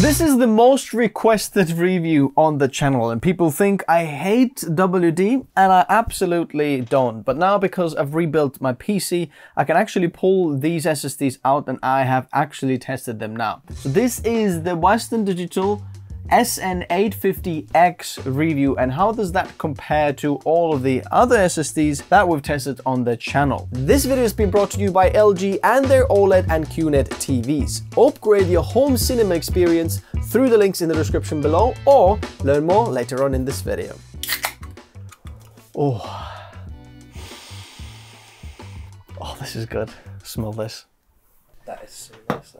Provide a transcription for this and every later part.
This is the most requested review on the channel and people think I hate WD and I absolutely don't. But now because I've rebuilt my PC, I can actually pull these SSDs out and I have actually tested them now. So this is the Western Digital SN850X review and how does that compare to all of the other SSDs that we've tested on the channel. This video has been brought to you by LG and their OLED and QNED TVs. Upgrade your home cinema experience through the links in the description below or learn more later on in this video. Oh. Oh, this is good. Smell this. That is so nice.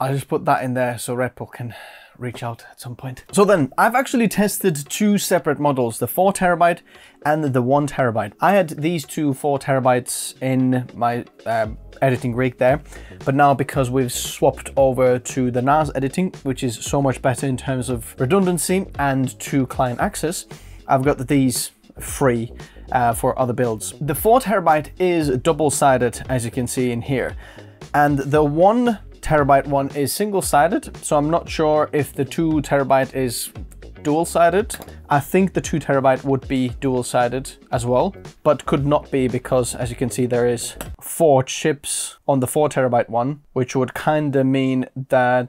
I'll just put that in there so Red can reach out at some point. So then, I've actually tested two separate models, the 4 terabyte and the 1 terabyte. I had these two 4 terabytes in my um, editing rig there, but now because we've swapped over to the NAS editing, which is so much better in terms of redundancy and to client access, I've got these free uh, for other builds. The 4 terabyte is double-sided, as you can see in here, and the 1 terabyte one is single-sided, so I'm not sure if the two terabyte is dual-sided. I think the two terabyte would be dual-sided as well, but could not be because as you can see there is four chips on the four terabyte one, which would kind of mean that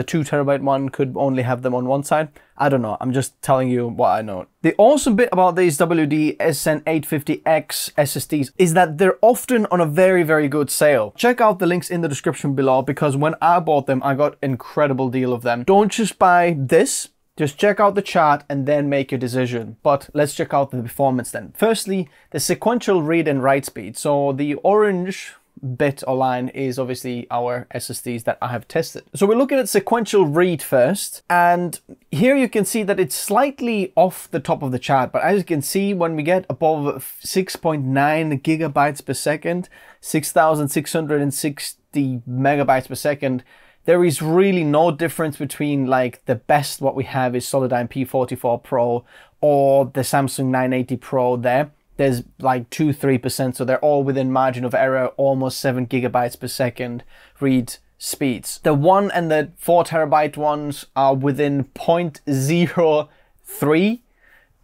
the two terabyte one could only have them on one side. I don't know. I'm just telling you what I know. The awesome bit about these WD SN850X SSDs is that they're often on a very, very good sale. Check out the links in the description below because when I bought them, I got incredible deal of them. Don't just buy this. Just check out the chart and then make your decision. But let's check out the performance then. Firstly, the sequential read and write speed. So the orange bit or line is obviously our SSDs that I have tested. So we're looking at sequential read first, and here you can see that it's slightly off the top of the chart, but as you can see, when we get above 6.9 gigabytes per second, 6,660 megabytes per second, there is really no difference between like the best what we have is Solidigm P44 Pro or the Samsung 980 Pro there there's like 2 3%, so they're all within margin of error, almost 7 gigabytes per second read speeds. The 1 and the 4 terabyte ones are within 0.03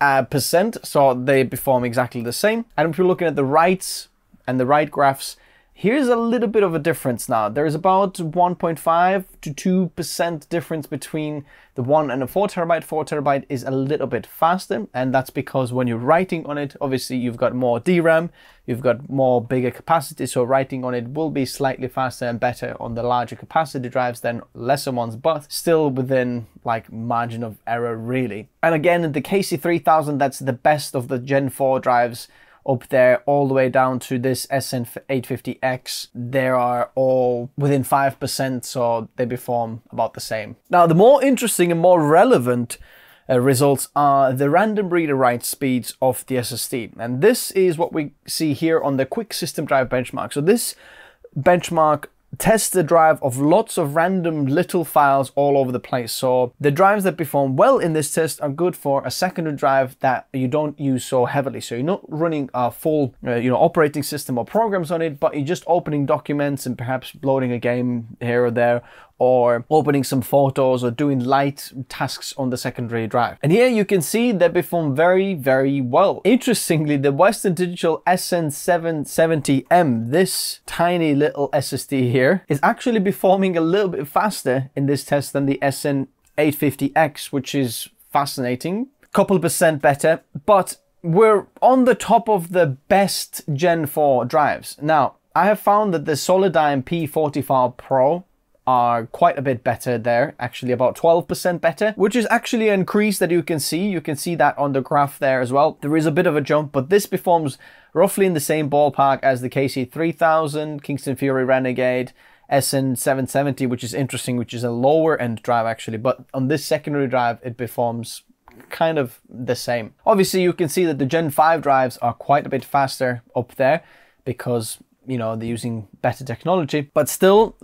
uh, percent, so they perform exactly the same. And if you're looking at the writes and the write graphs, Here's a little bit of a difference now. There's about 1.5 to 2% difference between the 1 and the 4 terabyte. 4 terabyte is a little bit faster, and that's because when you're writing on it, obviously you've got more DRAM, you've got more bigger capacity, so writing on it will be slightly faster and better on the larger capacity drives than lesser ones, but still within like margin of error really. And again, the KC3000, that's the best of the Gen 4 drives up there all the way down to this SN850X, they are all within 5%, so they perform about the same. Now, the more interesting and more relevant uh, results are the random reader write speeds of the SSD. And this is what we see here on the quick system drive benchmark. So this benchmark test the drive of lots of random little files all over the place. So the drives that perform well in this test are good for a secondary drive that you don't use so heavily. So you're not running a full uh, you know, operating system or programs on it, but you're just opening documents and perhaps loading a game here or there or opening some photos or doing light tasks on the secondary drive. And here you can see they perform very, very well. Interestingly, the Western Digital SN770M, this tiny little SSD here, is actually performing a little bit faster in this test than the SN850X, which is fascinating. Couple percent better, but we're on the top of the best Gen 4 drives. Now, I have found that the Solidigm P45 Pro are quite a bit better there, actually about 12% better, which is actually an increase that you can see. You can see that on the graph there as well. There is a bit of a jump, but this performs roughly in the same ballpark as the KC3000, Kingston Fury Renegade, SN770, which is interesting, which is a lower end drive actually, but on this secondary drive, it performs kind of the same. Obviously, you can see that the Gen 5 drives are quite a bit faster up there because, you know, they're using better technology, but still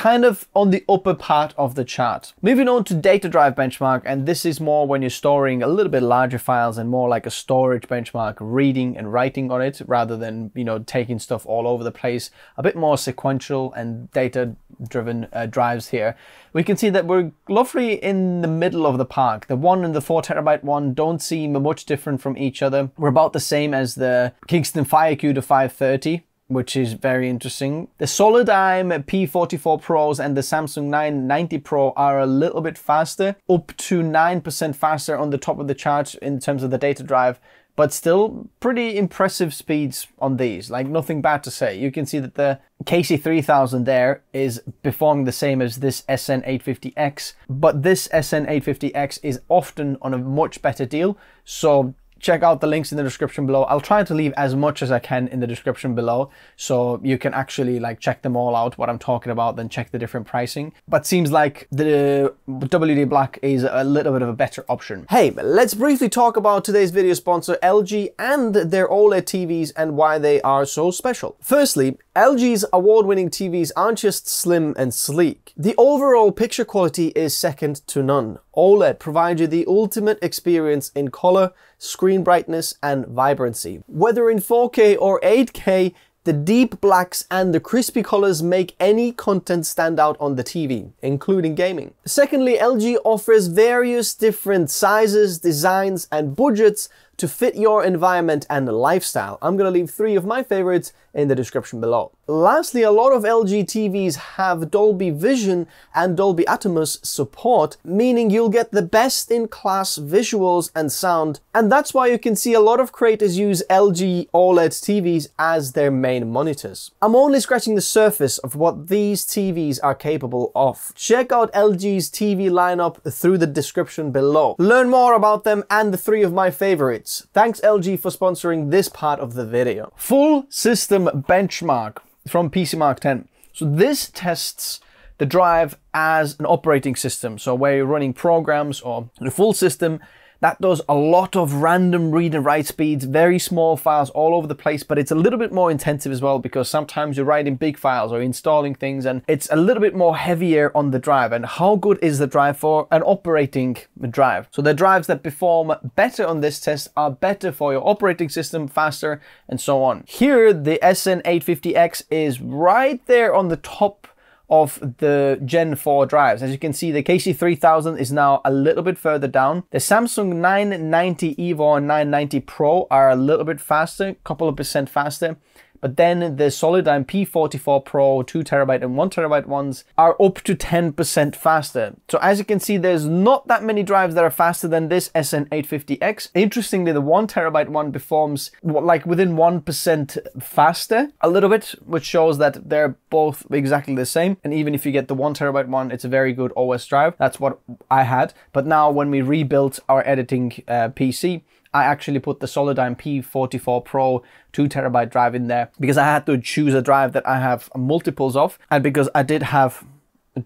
kind of on the upper part of the chart. Moving on to data drive benchmark, and this is more when you're storing a little bit larger files and more like a storage benchmark, reading and writing on it rather than, you know, taking stuff all over the place. A bit more sequential and data driven uh, drives here. We can see that we're roughly in the middle of the park. The one and the four terabyte one don't seem much different from each other. We're about the same as the Kingston FireCuda 530 which is very interesting. The Solidigm P44 Pros and the Samsung 990 Pro are a little bit faster, up to 9% faster on the top of the chart in terms of the data drive, but still pretty impressive speeds on these, like nothing bad to say. You can see that the KC3000 there is performing the same as this SN850X, but this SN850X is often on a much better deal, so check out the links in the description below. I'll try to leave as much as I can in the description below so you can actually like check them all out, what I'm talking about, then check the different pricing. But seems like the WD Black is a little bit of a better option. Hey, let's briefly talk about today's video sponsor, LG, and their OLED TVs and why they are so special. Firstly, LG's award-winning TVs aren't just slim and sleek. The overall picture quality is second to none. OLED provides you the ultimate experience in color, screen brightness, and vibrancy. Whether in 4K or 8K, the deep blacks and the crispy colors make any content stand out on the TV, including gaming. Secondly, LG offers various different sizes, designs, and budgets to fit your environment and lifestyle. I'm gonna leave three of my favorites in the description below. Lastly, a lot of LG TVs have Dolby Vision and Dolby Atmos support, meaning you'll get the best in class visuals and sound, and that's why you can see a lot of creators use LG OLED TVs as their main monitors. I'm only scratching the surface of what these TVs are capable of. Check out LG's TV lineup through the description below. Learn more about them and the three of my favorites Thanks LG for sponsoring this part of the video. Full system benchmark from PCMark 10. So this tests the drive as an operating system. So where you're running programs or the full system that does a lot of random read and write speeds, very small files all over the place, but it's a little bit more intensive as well because sometimes you're writing big files or installing things and it's a little bit more heavier on the drive. And how good is the drive for an operating drive? So the drives that perform better on this test are better for your operating system, faster, and so on. Here, the SN850X is right there on the top of the Gen 4 drives. As you can see, the KC3000 is now a little bit further down. The Samsung 990 EVO and 990 Pro are a little bit faster, a couple of percent faster. But then the Solidigm P44 Pro 2TB and 1TB ones are up to 10% faster. So as you can see, there's not that many drives that are faster than this SN850X. Interestingly, the 1TB one performs like within 1% faster a little bit, which shows that they're both exactly the same. And even if you get the 1TB one, it's a very good OS drive. That's what I had. But now when we rebuilt our editing uh, PC, I actually put the Solidigm P44 Pro 2 terabyte drive in there because I had to choose a drive that I have multiples of and because I did have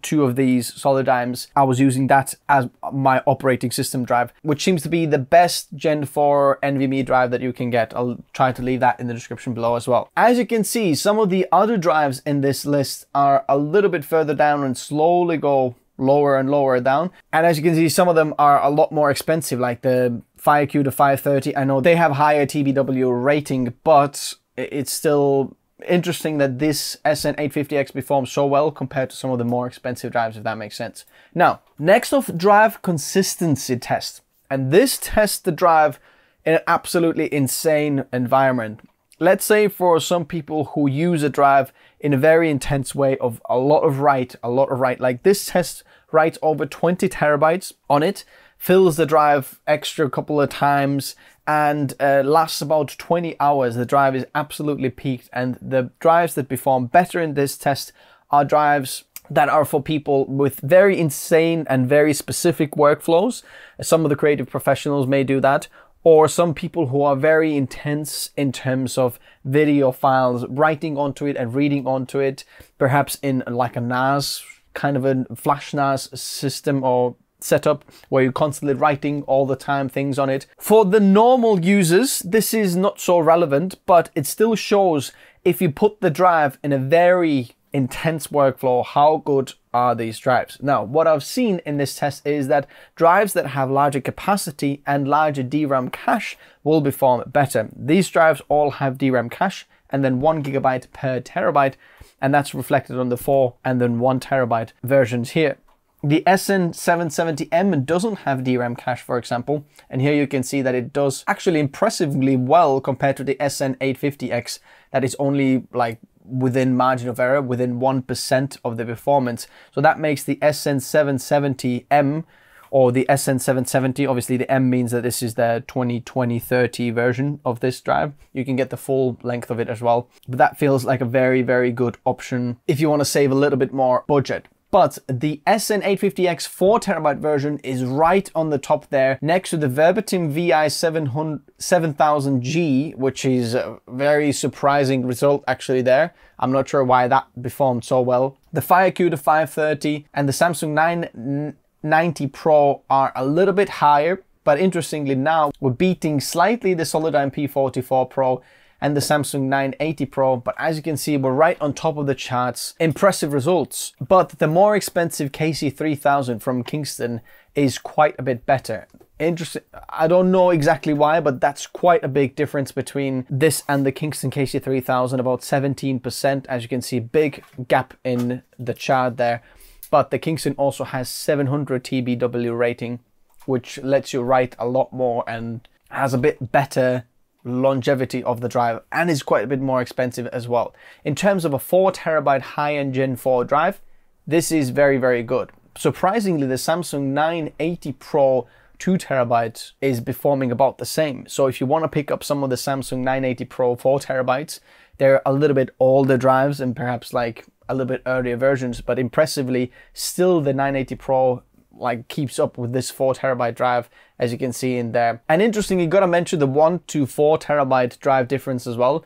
two of these Solidigms, I was using that as my operating system drive, which seems to be the best Gen 4 NVMe drive that you can get. I'll try to leave that in the description below as well. As you can see, some of the other drives in this list are a little bit further down and slowly go lower and lower down. And as you can see, some of them are a lot more expensive, like the FireCuda 530. I know they have higher TBW rating, but it's still interesting that this SN850X performs so well compared to some of the more expensive drives, if that makes sense. Now, next off, drive consistency test. And this tests the drive in an absolutely insane environment. Let's say for some people who use a drive in a very intense way of a lot of write, a lot of write, like this test writes over 20 terabytes on it, fills the drive extra couple of times, and uh, lasts about 20 hours. The drive is absolutely peaked, and the drives that perform better in this test are drives that are for people with very insane and very specific workflows. Some of the creative professionals may do that, or some people who are very intense in terms of video files, writing onto it and reading onto it, perhaps in like a NAS, kind of a flash NAS system or setup where you're constantly writing all the time things on it. For the normal users, this is not so relevant, but it still shows if you put the drive in a very intense workflow, how good are these drives? Now, what I've seen in this test is that drives that have larger capacity and larger DRAM cache will perform better. These drives all have DRAM cache and then one gigabyte per terabyte, and that's reflected on the four and then one terabyte versions here. The SN770M doesn't have DRAM cache, for example, and here you can see that it does actually impressively well compared to the SN850X that is only like within margin of error, within 1% of the performance. So that makes the SN770M or the SN770, obviously the M means that this is the 2020-30 version of this drive. You can get the full length of it as well. But that feels like a very, very good option if you want to save a little bit more budget but the SN850X 4TB version is right on the top there next to the Verbatim VI 7000G, which is a very surprising result actually there. I'm not sure why that performed so well. The FireCuda 530 and the Samsung 990 Pro are a little bit higher, but interestingly now we're beating slightly the Solidigm P44 Pro and the Samsung 980 Pro, but as you can see, we're right on top of the charts. Impressive results. But the more expensive KC3000 from Kingston is quite a bit better. Interesting. I don't know exactly why, but that's quite a big difference between this and the Kingston KC3000, about 17%. As you can see, big gap in the chart there. But the Kingston also has 700 TBW rating, which lets you write a lot more and has a bit better longevity of the drive and is quite a bit more expensive as well. In terms of a 4 terabyte high-end Gen 4 drive, this is very, very good. Surprisingly, the Samsung 980 Pro 2 terabytes is performing about the same. So if you want to pick up some of the Samsung 980 Pro 4 terabytes, they're a little bit older drives and perhaps like a little bit earlier versions, but impressively, still the 980 Pro like keeps up with this four terabyte drive as you can see in there. And interestingly, got to mention the one to four terabyte drive difference as well.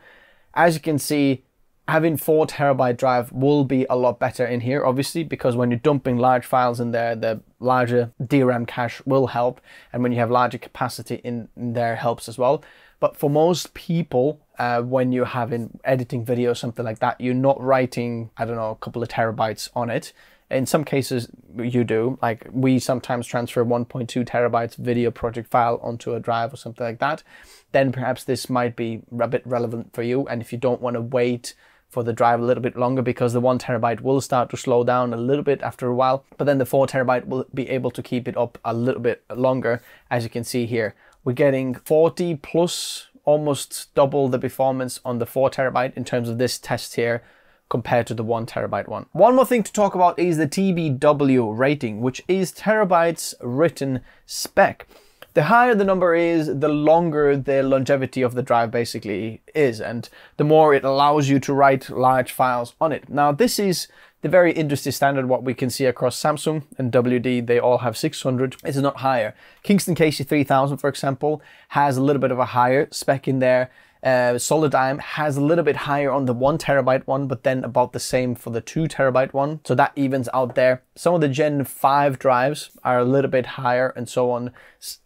As you can see, having four terabyte drive will be a lot better in here, obviously, because when you're dumping large files in there, the larger DRAM cache will help. And when you have larger capacity in, in there helps as well. But for most people, uh, when you're having editing video, something like that, you're not writing, I don't know, a couple of terabytes on it. In some cases, you do. Like we sometimes transfer 1.2 terabytes video project file onto a drive or something like that. Then perhaps this might be a bit relevant for you. And if you don't want to wait for the drive a little bit longer because the one terabyte will start to slow down a little bit after a while, but then the four terabyte will be able to keep it up a little bit longer. As you can see here, we're getting 40 plus almost double the performance on the four terabyte in terms of this test here compared to the one terabyte one. One more thing to talk about is the TBW rating, which is terabytes written spec. The higher the number is, the longer the longevity of the drive basically is, and the more it allows you to write large files on it. Now, this is the very industry standard, what we can see across Samsung and WD, they all have 600. It's not higher. Kingston KC3000, for example, has a little bit of a higher spec in there. Uh, Solidigm has a little bit higher on the one terabyte one, but then about the same for the two terabyte one. So that evens out there. Some of the Gen 5 drives are a little bit higher and so on.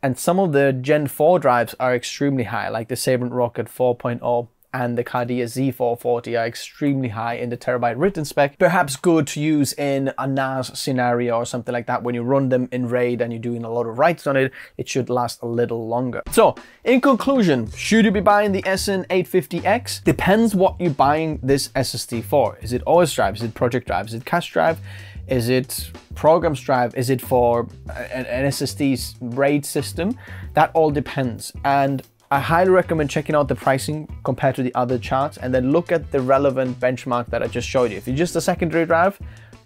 And some of the Gen 4 drives are extremely high, like the Sabrent Rocket 4.0 and the Cardea Z440 are extremely high in the terabyte written spec. Perhaps good to use in a NAS scenario or something like that. When you run them in RAID and you're doing a lot of writes on it, it should last a little longer. So in conclusion, should you be buying the SN850X? Depends what you're buying this SSD for. Is it OS drive? Is it project drive? Is it cache drive? Is it programs drive? Is it for an, SSD's RAID system? That all depends. And I highly recommend checking out the pricing compared to the other charts and then look at the relevant benchmark that I just showed you. If you're just a secondary drive,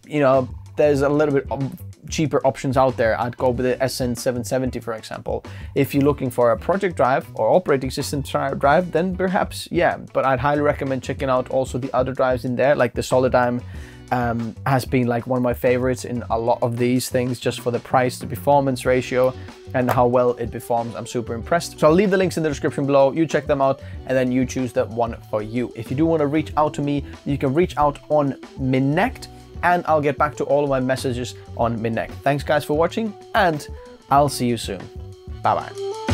you know, there's a little bit cheaper options out there. I'd go with the SN770, for example. If you're looking for a project drive or operating system drive, then perhaps, yeah. But I'd highly recommend checking out also the other drives in there, like the Solidigm um, has been like one of my favorites in a lot of these things just for the price to performance ratio and how well it performs. I'm super impressed. So I'll leave the links in the description below. You check them out and then you choose the one for you. If you do want to reach out to me, you can reach out on Minnect and I'll get back to all of my messages on Minnect. Thanks guys for watching and I'll see you soon. Bye bye.